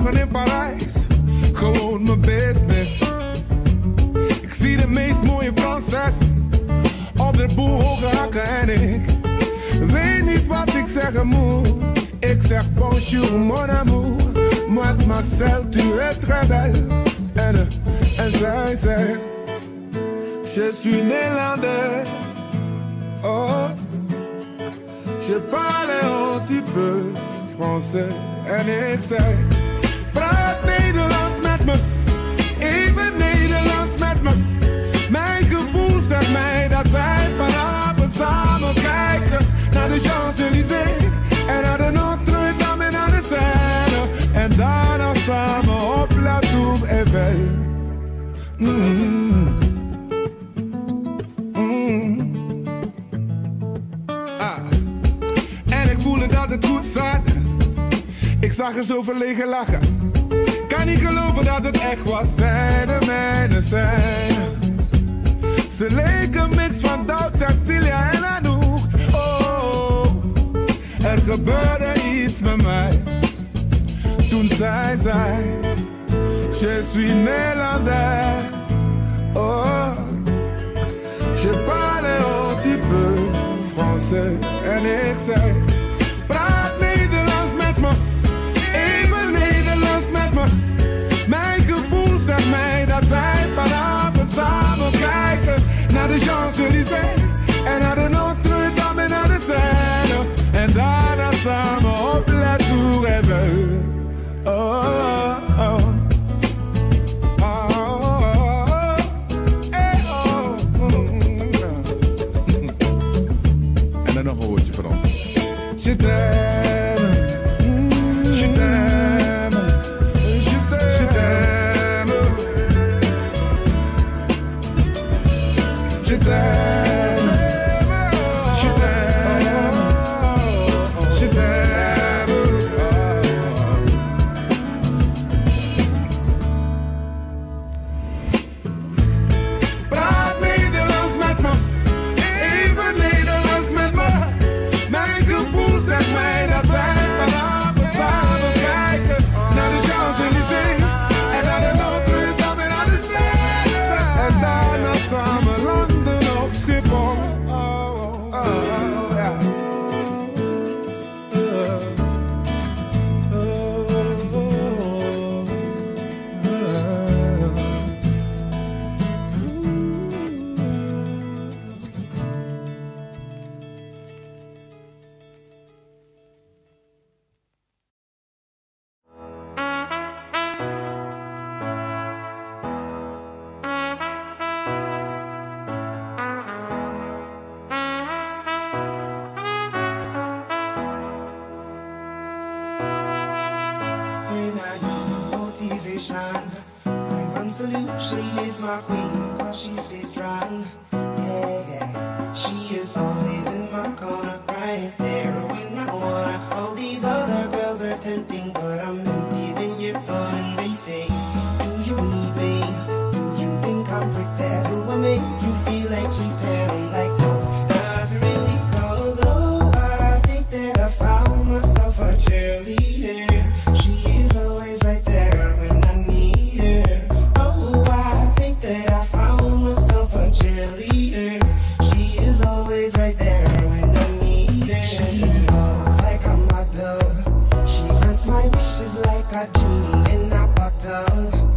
mijn business. Ik zie de meest mooie Franses op de boel hoge hakken en ik weet niet wat ik zeggen moet. Ik zeg bonjour mon amour, mademoiselle tu es très belle. En, en zij zegt, je suis néerlandaise. Oh, je parle un petit peu français. En ik zeg, ik voelde dat het goed zag er zo verlegen lachen. Kan niet geloven dat het echt was. Zij de mijne zijn. Ze leken mix van Doubt, Cecilia en Anouk. Oh, er gebeurde iets met mij. Toen zij zei, je suis néerlandaise. Oh, je parle un petit peu français. En ik queen, cause she stays strong. Yeah. She is always in my corner, right there when I wanna. All these other girls are tempting, but I'm empty when you're gone. They say, Do you need me? Do you think I'm pretty? Do I make you feel like cheating? Apache in a bottle.